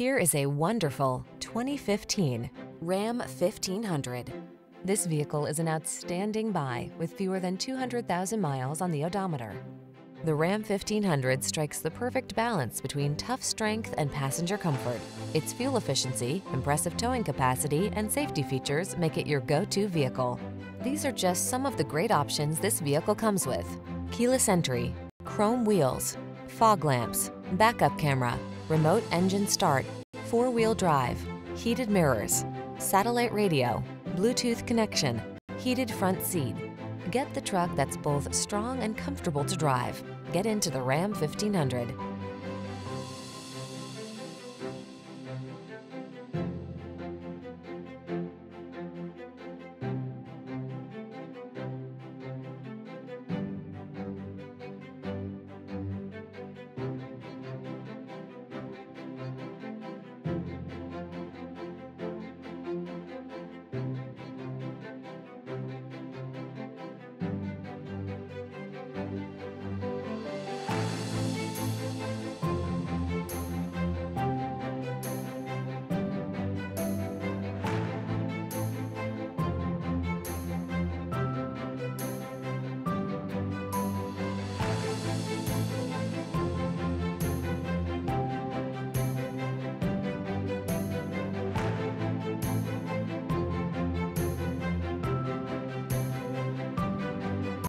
Here is a wonderful 2015 Ram 1500. This vehicle is an outstanding buy with fewer than 200,000 miles on the odometer. The Ram 1500 strikes the perfect balance between tough strength and passenger comfort. Its fuel efficiency, impressive towing capacity, and safety features make it your go-to vehicle. These are just some of the great options this vehicle comes with. Keyless entry, chrome wheels, fog lamps, backup camera, remote engine start, four-wheel drive, heated mirrors, satellite radio, Bluetooth connection, heated front seat. Get the truck that's both strong and comfortable to drive. Get into the Ram 1500.